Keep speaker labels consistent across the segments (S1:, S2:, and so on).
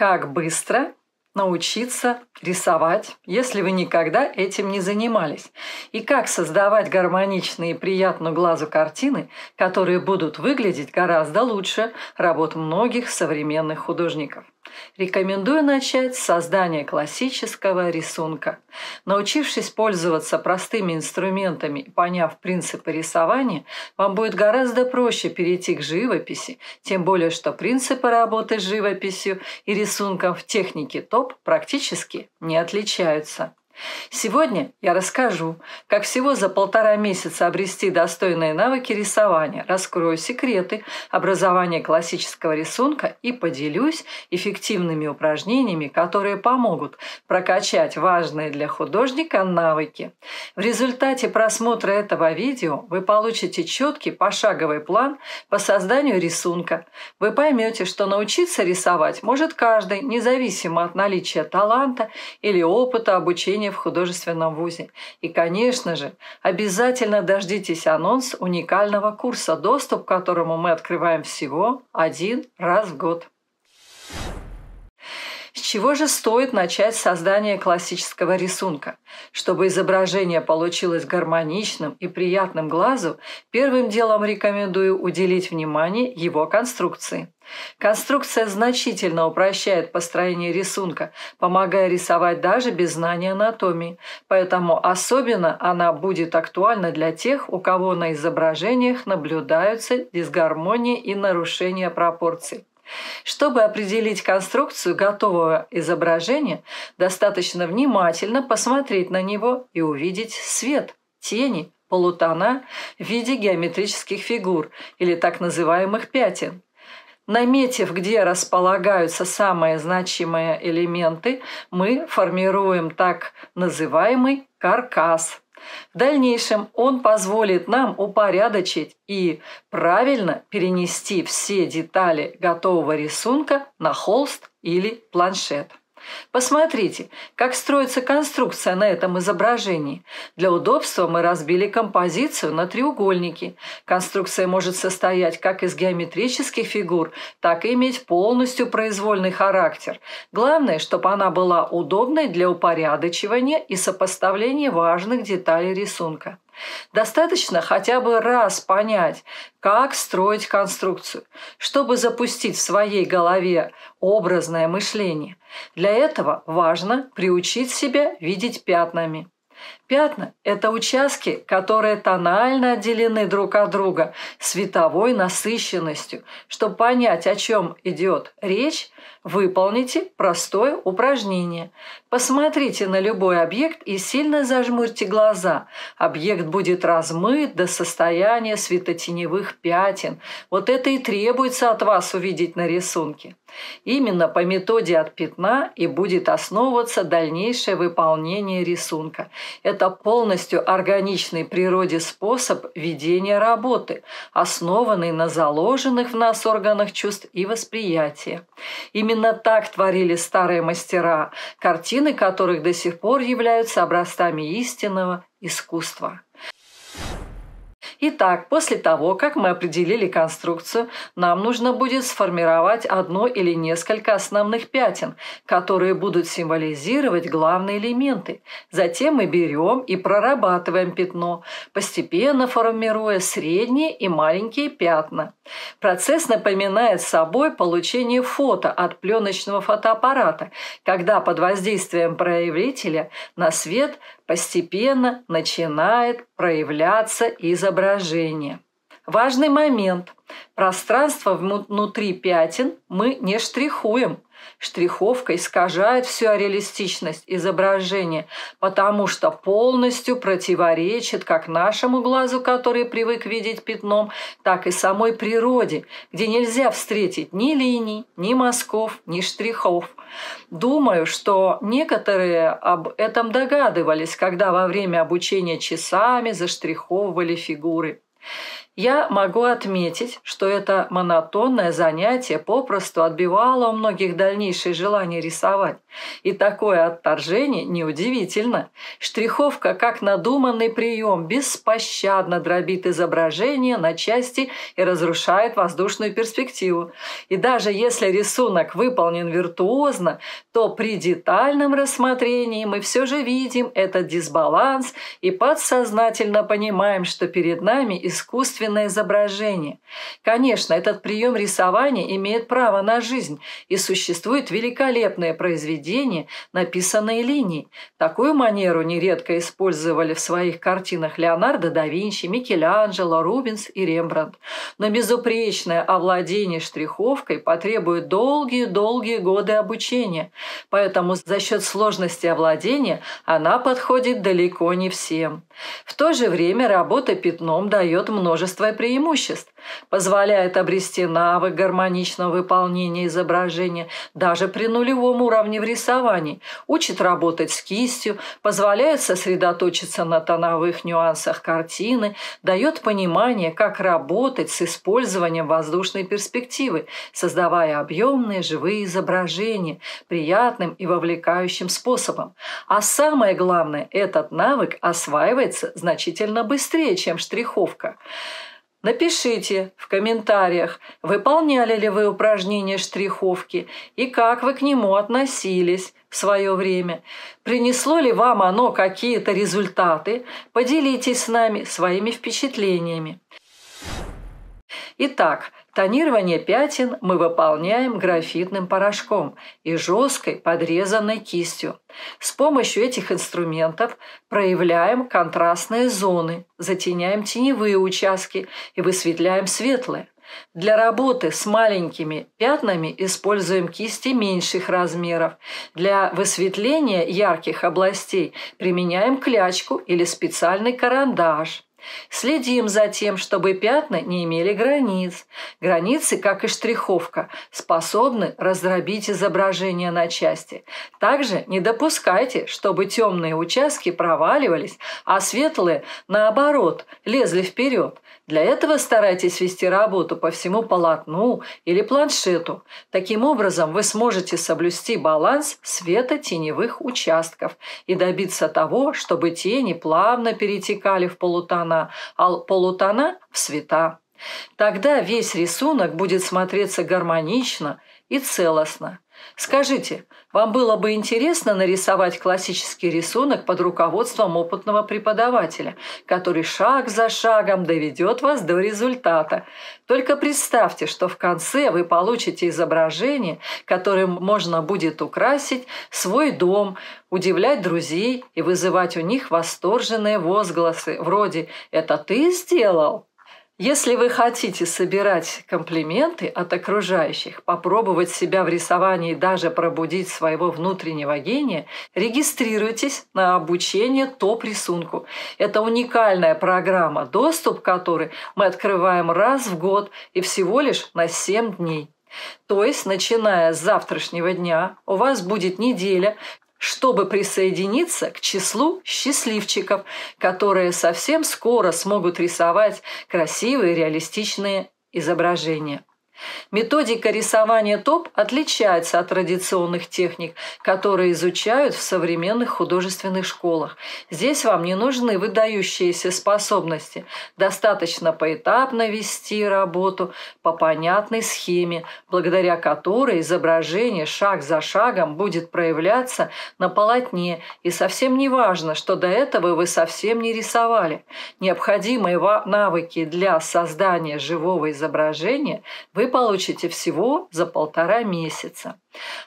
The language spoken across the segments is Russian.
S1: Как быстро научиться рисовать, если вы никогда этим не занимались, и как создавать гармоничные и приятную глазу картины, которые будут выглядеть гораздо лучше работ многих современных художников. Рекомендую начать с создания классического рисунка. Научившись пользоваться простыми инструментами и поняв принципы рисования, вам будет гораздо проще перейти к живописи, тем более что принципы работы с живописью и рисунком в технике ТОП практически не отличаются. Сегодня я расскажу, как всего за полтора месяца обрести достойные навыки рисования, раскрою секреты образования классического рисунка и поделюсь эффективными упражнениями, которые помогут прокачать важные для художника навыки. В результате просмотра этого видео вы получите четкий пошаговый план по созданию рисунка. Вы поймете, что научиться рисовать может каждый, независимо от наличия таланта или опыта обучения в художественном вузе. И, конечно же, обязательно дождитесь анонс уникального курса, доступ к которому мы открываем всего один раз в год. С чего же стоит начать создание классического рисунка? Чтобы изображение получилось гармоничным и приятным глазу, первым делом рекомендую уделить внимание его конструкции. Конструкция значительно упрощает построение рисунка, помогая рисовать даже без знания анатомии, поэтому особенно она будет актуальна для тех, у кого на изображениях наблюдаются дисгармонии и нарушения пропорций. Чтобы определить конструкцию готового изображения, достаточно внимательно посмотреть на него и увидеть свет, тени, полутона в виде геометрических фигур или так называемых пятен. Наметив, где располагаются самые значимые элементы, мы формируем так называемый каркас – в дальнейшем он позволит нам упорядочить и правильно перенести все детали готового рисунка на холст или планшет. Посмотрите, как строится конструкция на этом изображении. Для удобства мы разбили композицию на треугольники. Конструкция может состоять как из геометрических фигур, так и иметь полностью произвольный характер. Главное, чтобы она была удобной для упорядочивания и сопоставления важных деталей рисунка. Достаточно хотя бы раз понять, как строить конструкцию, чтобы запустить в своей голове образное мышление. Для этого важно приучить себя видеть пятнами. Пятна – это участки, которые тонально отделены друг от друга световой насыщенностью. Чтобы понять, о чем идет речь, выполните простое упражнение. Посмотрите на любой объект и сильно зажмурьте глаза. Объект будет размыт до состояния светотеневых пятен. Вот это и требуется от вас увидеть на рисунке. Именно по методе от пятна и будет основываться дальнейшее выполнение рисунка. Это полностью органичный природе способ ведения работы, основанный на заложенных в нас органах чувств и восприятия. Именно так творили старые мастера, картины которых до сих пор являются образцами истинного искусства. Итак, после того, как мы определили конструкцию, нам нужно будет сформировать одно или несколько основных пятен, которые будут символизировать главные элементы. Затем мы берем и прорабатываем пятно, постепенно формируя средние и маленькие пятна. Процесс напоминает собой получение фото от пленочного фотоаппарата, когда под воздействием проявителя на свет постепенно начинает проявляться изображение. Важный момент. Пространство внутри пятен мы не штрихуем. Штриховка искажает всю реалистичность изображения, потому что полностью противоречит как нашему глазу, который привык видеть пятном, так и самой природе, где нельзя встретить ни линий, ни мазков, ни штрихов. Думаю, что некоторые об этом догадывались, когда во время обучения часами заштриховывали фигуры. Я могу отметить, что это монотонное занятие попросту отбивало у многих дальнейшее желание рисовать. И такое отторжение неудивительно. Штриховка, как надуманный прием, беспощадно дробит изображение на части и разрушает воздушную перспективу. И даже если рисунок выполнен виртуозно, то при детальном рассмотрении мы все же видим этот дисбаланс и подсознательно понимаем, что перед нами искусственное изображение. Конечно, этот прием рисования имеет право на жизнь, и существует великолепное произведение, написанное линией. Такую манеру нередко использовали в своих картинах Леонардо да Винчи, Микеланджело, Рубенс и Рембрандт. Но безупречное овладение штриховкой потребует долгие-долгие годы обучения, поэтому за счет сложности овладения она подходит далеко не всем. В то же время работа пятном дает множество преимуществ, позволяет обрести навык гармоничного выполнения изображения даже при нулевом уровне в рисовании, учит работать с кистью, позволяет сосредоточиться на тоновых нюансах картины, дает понимание, как работать с использованием воздушной перспективы, создавая объемные живые изображения приятным и вовлекающим способом. А самое главное, этот навык осваивается значительно быстрее, чем штриховка. Напишите в комментариях, выполняли ли вы упражнение штриховки и как вы к нему относились в свое время. Принесло ли вам оно какие-то результаты? Поделитесь с нами своими впечатлениями. Итак, тонирование пятен мы выполняем графитным порошком и жесткой подрезанной кистью. С помощью этих инструментов проявляем контрастные зоны, затеняем теневые участки и высветляем светлые. Для работы с маленькими пятнами используем кисти меньших размеров. Для высветления ярких областей применяем клячку или специальный карандаш. Следим за тем, чтобы пятна не имели границ. Границы, как и штриховка, способны раздробить изображение на части. Также не допускайте, чтобы темные участки проваливались, а светлые, наоборот, лезли вперед. Для этого старайтесь вести работу по всему полотну или планшету. Таким образом, вы сможете соблюсти баланс света-теневых участков и добиться того, чтобы тени плавно перетекали в полутона, а полутона – в цвета. Тогда весь рисунок будет смотреться гармонично и целостно. Скажите, вам было бы интересно нарисовать классический рисунок под руководством опытного преподавателя, который шаг за шагом доведет вас до результата. Только представьте, что в конце вы получите изображение, которым можно будет украсить свой дом, удивлять друзей и вызывать у них восторженные возгласы вроде «Это ты сделал?» Если вы хотите собирать комплименты от окружающих, попробовать себя в рисовании и даже пробудить своего внутреннего гения, регистрируйтесь на обучение топ-рисунку. Это уникальная программа, доступ к которой мы открываем раз в год и всего лишь на 7 дней. То есть, начиная с завтрашнего дня, у вас будет неделя, чтобы присоединиться к числу счастливчиков, которые совсем скоро смогут рисовать красивые реалистичные изображения. Методика рисования топ отличается от традиционных техник, которые изучают в современных художественных школах. Здесь вам не нужны выдающиеся способности. Достаточно поэтапно вести работу по понятной схеме, благодаря которой изображение шаг за шагом будет проявляться на полотне. И совсем не важно, что до этого вы совсем не рисовали. Необходимые навыки для создания живого изображения вы получите всего за полтора месяца.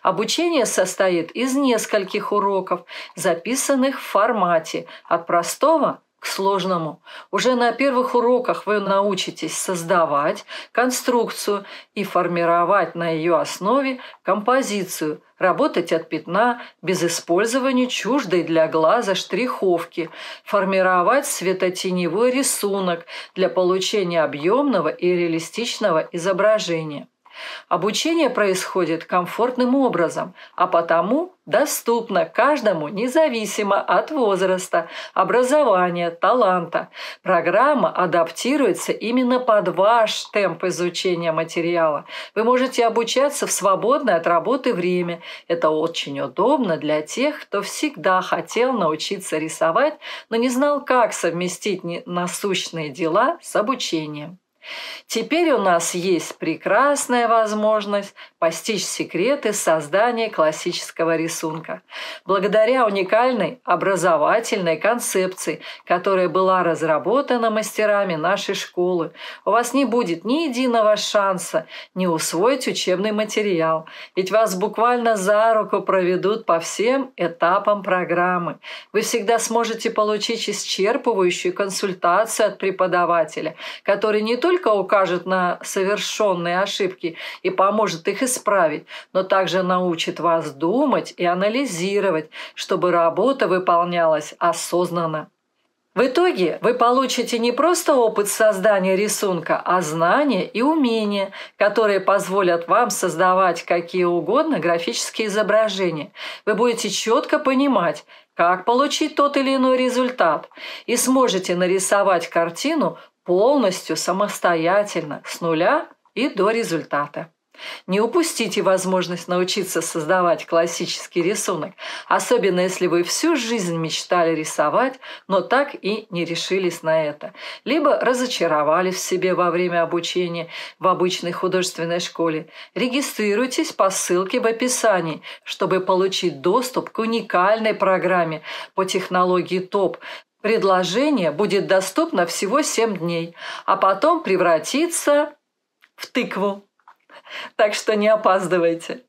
S1: Обучение состоит из нескольких уроков, записанных в формате от простого к сложному. Уже на первых уроках вы научитесь создавать конструкцию и формировать на ее основе композицию, работать от пятна без использования чуждой для глаза штриховки, формировать светотеневой рисунок для получения объемного и реалистичного изображения. Обучение происходит комфортным образом, а потому доступно каждому независимо от возраста, образования, таланта. Программа адаптируется именно под ваш темп изучения материала. Вы можете обучаться в свободное от работы время. Это очень удобно для тех, кто всегда хотел научиться рисовать, но не знал, как совместить насущные дела с обучением. Теперь у нас есть прекрасная возможность постичь секреты создания классического рисунка. Благодаря уникальной образовательной концепции, которая была разработана мастерами нашей школы, у вас не будет ни единого шанса не усвоить учебный материал, ведь вас буквально за руку проведут по всем этапам программы. Вы всегда сможете получить исчерпывающую консультацию от преподавателя, который не только укажет на совершенные ошибки и поможет их исправить, но также научит вас думать и анализировать, чтобы работа выполнялась осознанно. В итоге вы получите не просто опыт создания рисунка, а знания и умения, которые позволят вам создавать какие угодно графические изображения. Вы будете четко понимать, как получить тот или иной результат, и сможете нарисовать картину полностью самостоятельно, с нуля и до результата. Не упустите возможность научиться создавать классический рисунок, особенно если вы всю жизнь мечтали рисовать, но так и не решились на это. Либо разочаровались в себе во время обучения в обычной художественной школе. Регистрируйтесь по ссылке в описании, чтобы получить доступ к уникальной программе по технологии ТОП, Предложение будет доступно всего 7 дней, а потом превратится в тыкву. Так что не опаздывайте.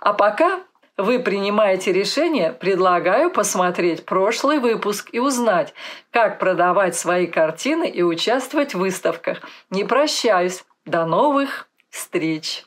S1: А пока вы принимаете решение, предлагаю посмотреть прошлый выпуск и узнать, как продавать свои картины и участвовать в выставках. Не прощаюсь. До новых встреч!